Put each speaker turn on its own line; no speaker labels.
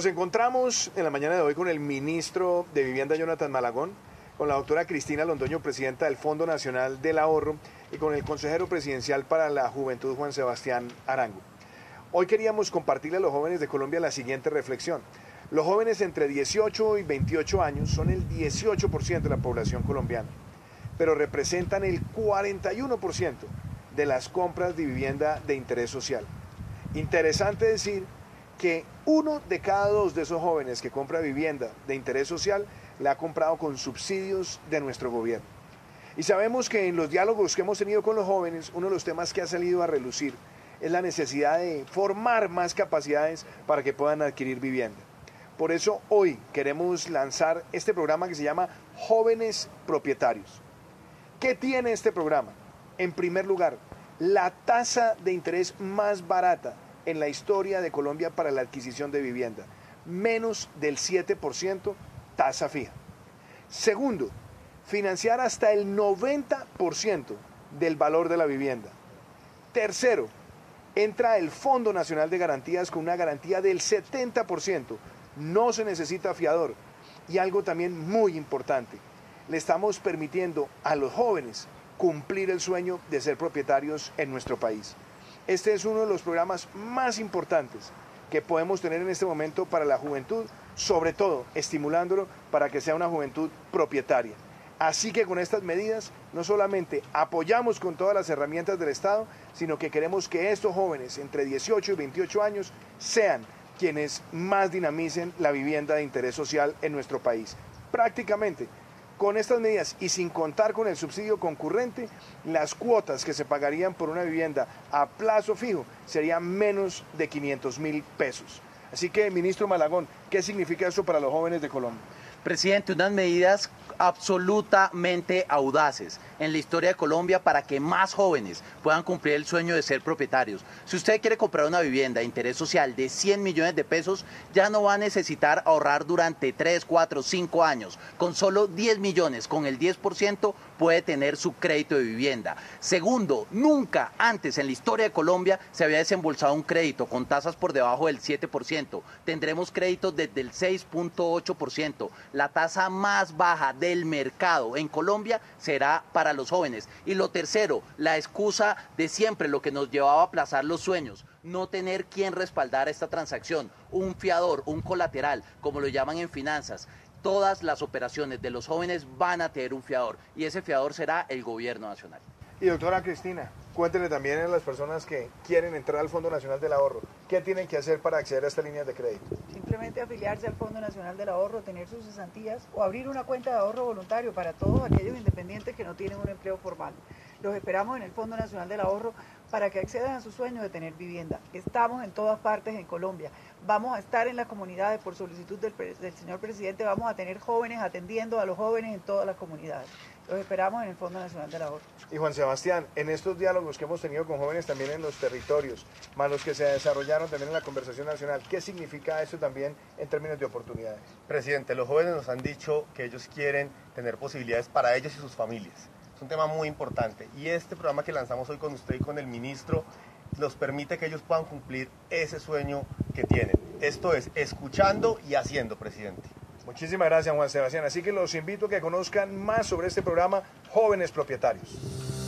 Nos encontramos en la mañana de hoy con el ministro de Vivienda Jonathan Malagón, con la doctora Cristina Londoño, presidenta del Fondo Nacional del Ahorro, y con el consejero presidencial para la Juventud, Juan Sebastián Arango. Hoy queríamos compartirle a los jóvenes de Colombia la siguiente reflexión. Los jóvenes entre 18 y 28 años son el 18% de la población colombiana, pero representan el 41% de las compras de vivienda de interés social. Interesante decir que uno de cada dos de esos jóvenes que compra vivienda de interés social la ha comprado con subsidios de nuestro gobierno. Y sabemos que en los diálogos que hemos tenido con los jóvenes, uno de los temas que ha salido a relucir es la necesidad de formar más capacidades para que puedan adquirir vivienda. Por eso hoy queremos lanzar este programa que se llama Jóvenes Propietarios. ¿Qué tiene este programa? En primer lugar, la tasa de interés más barata en la historia de Colombia para la adquisición de vivienda. Menos del 7% tasa fija. Segundo, financiar hasta el 90% del valor de la vivienda. Tercero, entra el Fondo Nacional de Garantías con una garantía del 70%. No se necesita fiador. Y algo también muy importante, le estamos permitiendo a los jóvenes cumplir el sueño de ser propietarios en nuestro país. Este es uno de los programas más importantes que podemos tener en este momento para la juventud, sobre todo estimulándolo para que sea una juventud propietaria. Así que con estas medidas no solamente apoyamos con todas las herramientas del Estado, sino que queremos que estos jóvenes entre 18 y 28 años sean quienes más dinamicen la vivienda de interés social en nuestro país. Prácticamente con estas medidas y sin contar con el subsidio concurrente, las cuotas que se pagarían por una vivienda a plazo fijo serían menos de 500 mil pesos. Así que, ministro Malagón, ¿qué significa eso para los jóvenes de Colombia?
Presidente, unas medidas absolutamente audaces en la historia de Colombia para que más jóvenes puedan cumplir el sueño de ser propietarios. Si usted quiere comprar una vivienda de interés social de 100 millones de pesos, ya no va a necesitar ahorrar durante 3, 4, 5 años. Con solo 10 millones, con el 10%, puede tener su crédito de vivienda. Segundo, nunca antes en la historia de Colombia se había desembolsado un crédito con tasas por debajo del 7%. Tendremos créditos desde el 6.8%. La tasa más baja del mercado en Colombia será para los jóvenes. Y lo tercero, la excusa de siempre, lo que nos llevaba a aplazar los sueños no tener quien respaldar esta transacción, un fiador, un colateral, como lo llaman en finanzas todas las operaciones de los jóvenes van a tener un fiador y ese fiador será el gobierno nacional.
Y doctora Cristina, cuéntenle también a las personas que quieren entrar al Fondo Nacional del Ahorro, ¿qué tienen que hacer para acceder a estas líneas de crédito?
Simplemente afiliarse al Fondo Nacional del Ahorro, tener sus cesantías o abrir una cuenta de ahorro voluntario para todos aquellos independientes que no tienen un empleo formal. Los esperamos en el Fondo Nacional del Ahorro para que accedan a su sueño de tener vivienda. Estamos en todas partes en Colombia. Vamos a estar en las comunidades por solicitud del, señor presidente. Vamos a tener jóvenes atendiendo a los jóvenes en todas las comunidades. Los esperamos en el Fondo Nacional del Ahorro.
Y Juan Sebastián, en estos diálogos que hemos tenido con jóvenes también en los territorios, más los que se desarrollaron también en la conversación nacional, ¿qué significa eso también en términos de oportunidades?
Presidente, los jóvenes nos han dicho que ellos quieren tener posibilidades para ellos y sus familias es un tema muy importante y este programa que lanzamos hoy con usted y con el ministro nos permite que ellos puedan cumplir ese sueño que tienen. Esto es escuchando y haciendo, presidente.
Muchísimas gracias, Juan Sebastián. Así que los invito a que conozcan más sobre este programa Jóvenes Propietarios.